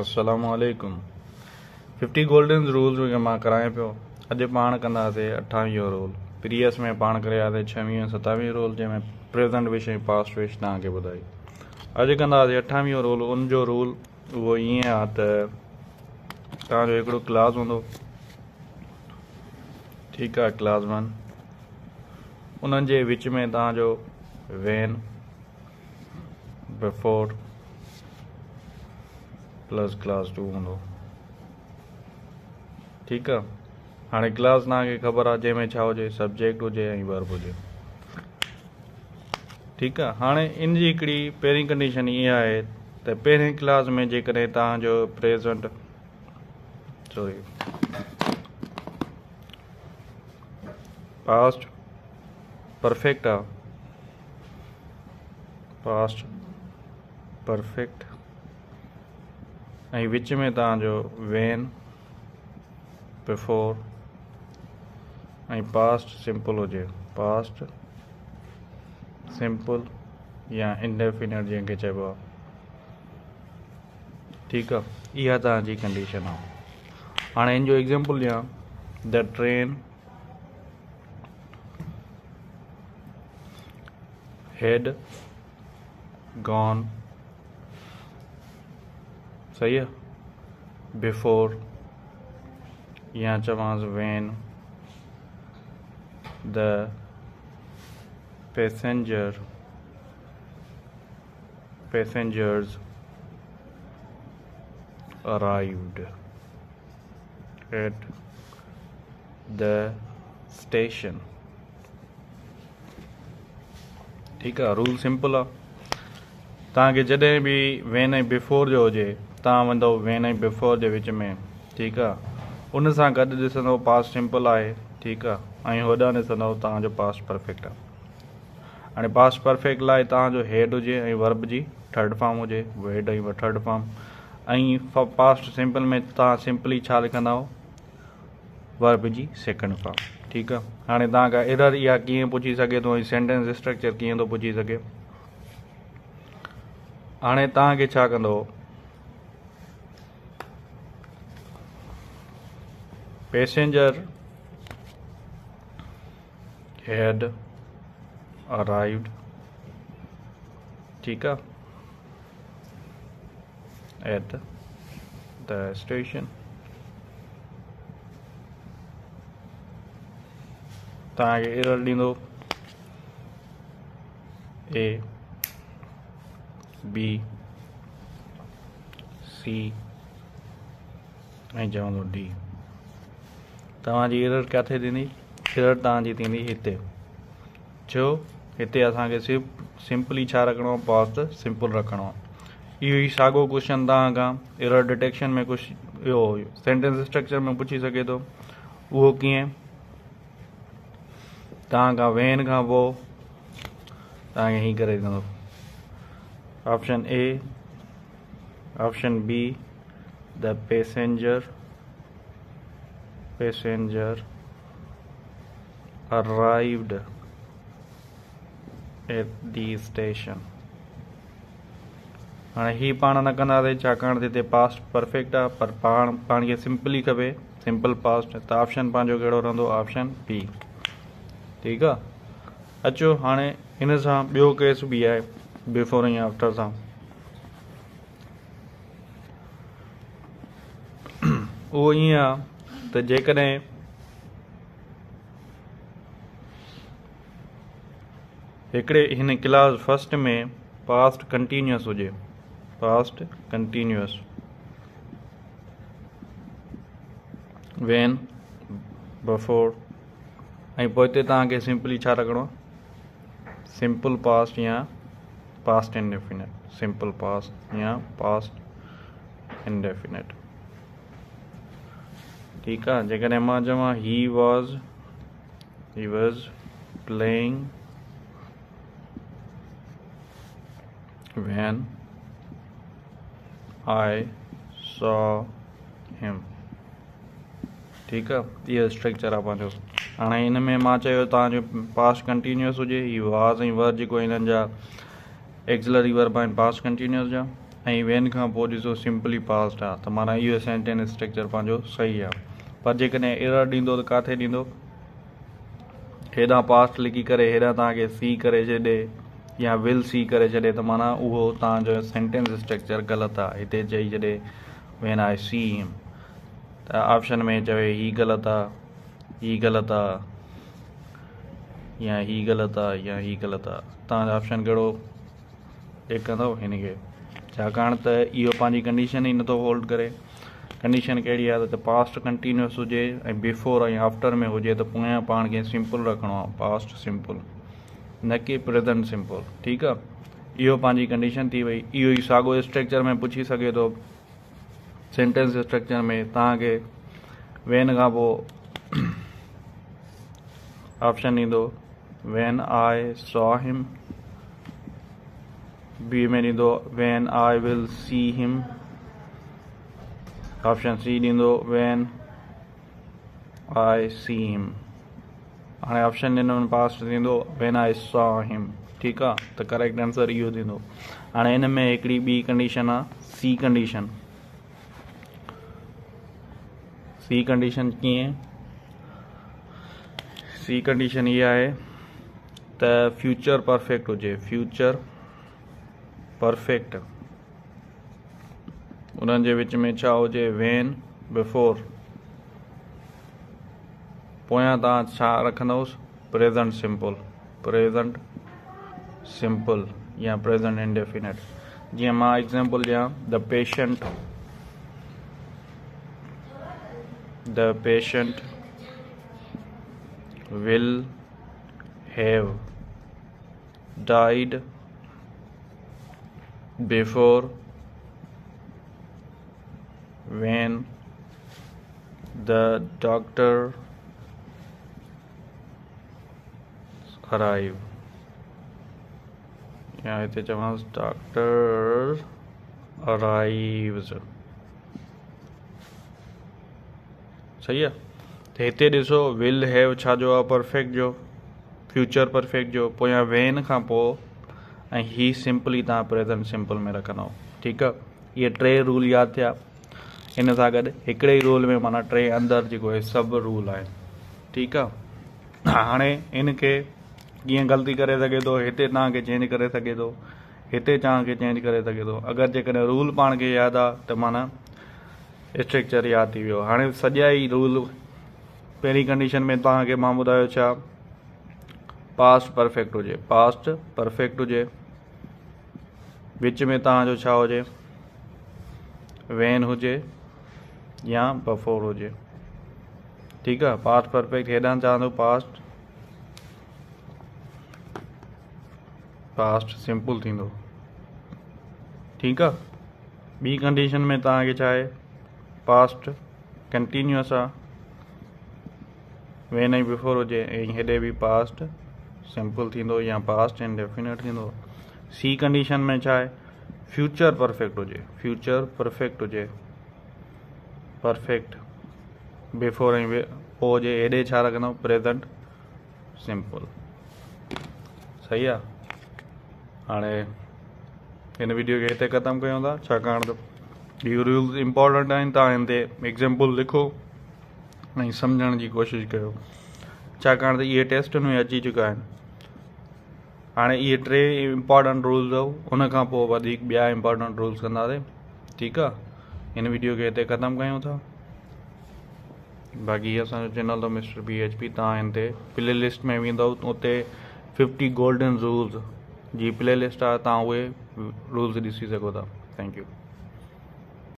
اسلڪم fifty golden rules مان ڪرايان پيو اڄ پاڻ ڪنداسين اٺاويهه رول پريويس ۾ پاڻ ڪرياسين ڇويهه ستاويهه رول جنهن ۾ پريزينٽ وش ۽ پاسٽ وش توهان کي ٻڌائي اڄ ڪنداسين اٺاويهه رول ان جو رول اهو ائين آهي ته توهان جو هڪڙو ڪلاس هوندو ٺيڪ آهي ڪلاس ون انهن جي وچ ۾ توهان جو when before plus class two هوندو. ٺيڪ آهي هاڻي ڪلاس توهان کي خبر آهي جنهن ۾ ڇا هجي سبجيڪٽ هجي ۽ ورب هجي. ٺيڪ آهي هاڻي ان جي هڪڙي پهرين ڪنڊيشن اها آهي ته پهرين ڪلاس ۾ جيڪڏهن توهان جو پريزينٽ سوري پاسٽ پرفيڪٽ آهي پاسٽ پرفيڪٽ ۽ وچ ۾ توهان جو وين بفور ۽ پاسٽ سمپل هجي. پاسٽ سمپل يا انڊيفنيٽ جنهن کي چئبو آهي. ٺيڪ آهي اها توهان جي ڪنڊيشن آهي. هاڻي هن جو ايگزامپل ڏيان. دي ٽرين هيڊ گان सही आहे बिफोर या चवांसि when the passenger passengers arrived at the station. ठीकु आहे रूल सिंपल आहे तव्हांखे जॾहिं बि वेन बिफोर जो हुजे توهان ويندو وين ۽ بفور جي وچ ۾ ٺيڪ آهي ان سان گڏ ڏسندؤ پاسٽ سمپل آهي ٺيڪ آهي ۽ هوڏان ڏسندؤ توهان جو پاسٽ پرفيڪٽ آهي هاڻي پاسٽ پرفيڪٽ لاءِ توهان جو هيڊ هجي ۽ ورب جي ٿرڊ فارم هجي had ۽ third form ۽ past simple ۾ توهان سمپلي ڇا لکندا ورب جي سيڪنڊ فارم ٺيڪ آهي هاڻي توهان کان ايرر اها ڪيئن پڇي سگهي ٿو ۽ سينٽينس اسٽرڪچر ڪيئن ٿو پڇي سگهي؟ هاڻي توهان کي ڇا ڪندو passenger had arrived ठीक है at the station तव्हांखे एरर ॾींदो ए बी सी ऐं चवंदो डी توهان جي ايرر ڪٿي ٿيندي؟ ايرر توهان جي ٿيندي هتي. ڇو؟ هتي اسان کي صرف سمپلي ڇا رکڻو آهي؟ پاسٽ سمپل رکڻو آهي. اهو ئي ساڳيو ڪوئسچن توهان کان. ايرر ڊٽيڪشن ۾ ڪجهه اهو سينٽينس اسٽرڪچر ۾ پڇي سگهي ٿو. اهو ڪيئن؟ توهان کان وين کان پوءِ توهان کي هيئن ڪري ڏيندو. Option A option B the passenger passenger arrived at the station. هاڻي هي پاڻ نه ڪنداسين ڇاڪاڻ ته هتي پاسٽ پرفيڪٽ آهي پر پاڻ پاڻ کي سمپلي کپي سمپل پاسٽ ته آپشن پنهنجو ڪهڙو رهندو؟ آپشن بي ٺيڪ آهي اچو هاڻي هن سان ٻيو ڪيس به آهي بفور ۽ آفٽر سان. اهو ائين آهي ته جيڪڏهن هڪڙي هن ڪلاس فرسٽ ۾ پاسٽ ڪنٽنيوئس هجي. پاسٽ ڪنٽنيوئس وين بفور ۽ پوءِ هتي توهان کي سمپلي ڇا رکڻو آهي؟ سمپل پاسٽ يا پاسٽ انڊيفنيٽ سمپل پاسٽ يا پاسٽ انڊيفنيٽ ٺيڪ آهي جيڪڏهن مان چوان he was he was playing when I saw him ٺيڪ آهي اهو اسٽرڪچر آهي پنهنجو هاڻي هن ۾ مان چيو توهان جو پاسٽ ڪنٽنيوئس هجي هي واز ۽ ور جيڪو هنن جا ايڪزلري ورب آهن پاسٽ ڪنٽنيوئس جا. ۽ وين کان پوءِ ڏسو سمپلي پاسٽ آهي ته معنيٰ اهو سينٽينس اسٽرڪچر پنهنجو صحيح آهي پر جيڪڏهن ايرر ڏيندو ته ڪٿي ڏيندو؟ هيڏان پاسٽ لکي ڪري هيڏان توهان کي سي ڪري ڇڏي يا ول سي ڪري ڇڏي ته معنيٰ اهو توهان جو سينٽينس اسٽرڪچر غلط آهي. هتي چئي ڇڏي وين آئي سي ته آپشن ۾ چوي هي غلط آهي هي غلط آهي يا هي غلط آهي يا هي غلط آهي. توهان جو آپشن ڪهڙو؟ ٽيڪ ڪندؤ هن کي ڇاڪاڻ ته اهو پنهنجي ڪنڊيشن ئي نٿو هولڊ ڪري ڪنڊيشن ڪهڙي آهي؟ ته پاسٽ ڪنٽنيوئس هجي ۽ بفور ۽ آفٽر ۾ هجي ته پويان پاڻ کي سمپل رکڻو آهي پاسٽ سمپل نه ڪه پريزينٽ سمپل ٺيڪ آهي؟ اهو پنهنجي ڪنڊيشن ٿي وئي. اهو ئي ساڳيو اسٽرڪچر ۾ پڇي سگهي ٿو. سينٽينس اسٽرڪچر ۾ توهان کي وين کان پوءِ آپشن ايندو وين آئي سا هم بي ۾ ڏيندو وين آئي ول سي هم آپشن سي ڏيندو وين آئي سي هم هاڻي آپشن ڏنو پاس ٿيندو وين آئي سا هم ٺيڪ آهي؟ ته ڪريڪٽ آنسر اهو ٿيندو هاڻي هن ۾ هڪڙي ٻي ڪنڊيشن آهي سي ڪنڊيشن سي ڪنڊيشن ڪيئن سي ڪنڊيشن اها آهي ته فيوچر پرفيڪٽ هجي فيوچر پرفيڪٽ उन्हनि जे विच में वेन बिफोर। पोयां तव्हां छा रखंदुसि? Present simple. प्रेज़ेंट सिंपल या प्रेज़ेंट इंडेफिनेट। जीअं माँ example ॾियाँ, the patient the patient will have died before when the doctor arrive या हिते चवांसि डॉक्टर अराइव्स सही आहे त हिते ॾिसो विल हैव छा जो आहे परफेक्ट जो फ्यूचर परफेक्ट जो पोयां वेन खां पोइ ऐं ही सिंपली तव्हां प्रेज़ेंट सिंपल में रखंदव ठीकु आहे इहे टे रूल यादि थिया هن سان گڏ. هڪڙي ئي رول ۾ معنيٰ ٽي اندر جيڪو آهي سڀ رول آهن. ٺيڪ آهي هاڻي ان کي ڪيئن غلطي ڪري سگهي ٿو؟ هتي توهان کي چينج ڪري سگهي ٿو. هتي توهان کي چينج ڪري سگهي ٿو. اگر جيڪڏهن رول پاڻ کي ياد آهي ته معنيٰ اسٽرڪچر ياد ٿي ويو. هاڻي سڄا ئي رول پهرين ڪنڊيشن ۾ توهان کي مان ٻڌايو ڇا؟ پاسٽ پرفيڪٽ هجي. پاسٽ پرفيڪٽ هجي. وچ ۾ توهان جو ڇا هجي؟ وين هجي या बफोर हुजे ठीकु आहे पास्ट परफेक्ट हेॾां चवंदो पास्ट पास्ट सिंपल थींदो ठीकु आहे कंडीशन में तव्हांखे छा आहे पास्ट कंटिन्यूअस वेन बिफोर हुजे ऐं हेॾे बि पास्ट सिंपल थींदो या पास्ट इंडेफिनेट थींदो सी कंडीशन में फ्यूचर परफेक्ट हुजे फ्यूचर परफेक्ट हुजे پرفيڪٽ بفور ۽ پوءِ هجي هيڏي ڇا رکندو پريزينٽ سمپل صحيح آهي هاڻي هن وڊيو کي هتي ختم ڪيون ٿا ڇاڪاڻ ته اهو رولز امپورٽنٽ آهن توهان هن تي ايگزامپل لکو ۽ سمجهڻ جي ڪوشش ڪيو ڇاڪاڻ ته اهي ٽيسٽ ۾ اچي چڪا آهن هاڻي اهي ٽي امپورٽنٽ رولز اٿو ان کان پوءِ وڌيڪ ٻيا امپورٽنٽ رولز ڪنداسين ٺيڪ آهي هن وڊيو کي هتي ختم ڪيون ٿا. باقي اسان جو چينل اٿو مسٽر بي ايڇ پي توهان هن تي پلي لسٽ ۾ ويندو اتي ففٽي گولڊن رولز جي پلي لسٽ آهي توهان اهي رولز ڏسي سگهو ٿا. Thank you